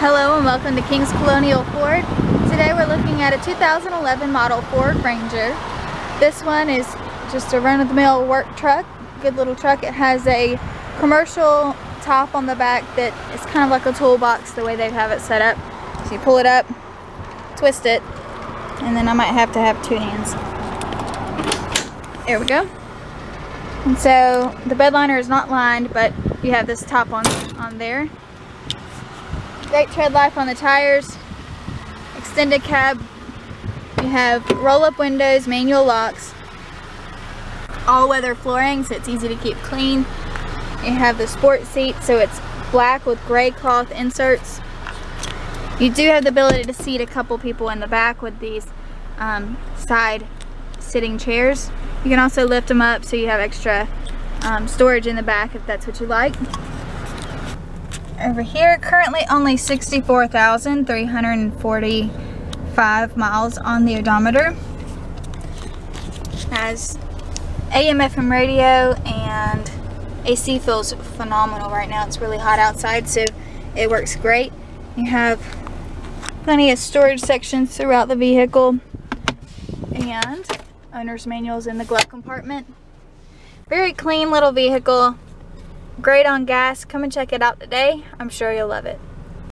Hello and welcome to King's Colonial Ford. Today we're looking at a 2011 model Ford Ranger. This one is just a run-of-the-mill work truck, good little truck. It has a commercial top on the back that is kind of like a toolbox the way they have it set up. So you pull it up, twist it, and then I might have to have two hands. There we go. And so the bed liner is not lined, but you have this top on, on there. Great tread life on the tires. Extended cab. You have roll-up windows, manual locks. All-weather flooring, so it's easy to keep clean. You have the sport seat, so it's black with gray cloth inserts. You do have the ability to seat a couple people in the back with these um, side sitting chairs. You can also lift them up so you have extra um, storage in the back if that's what you like over here currently only 64,345 miles on the odometer. Has AM FM radio and AC feels phenomenal right now. It's really hot outside so it works great. You have plenty of storage sections throughout the vehicle and owner's manuals in the glove compartment. Very clean little vehicle Great on gas. Come and check it out today. I'm sure you'll love it.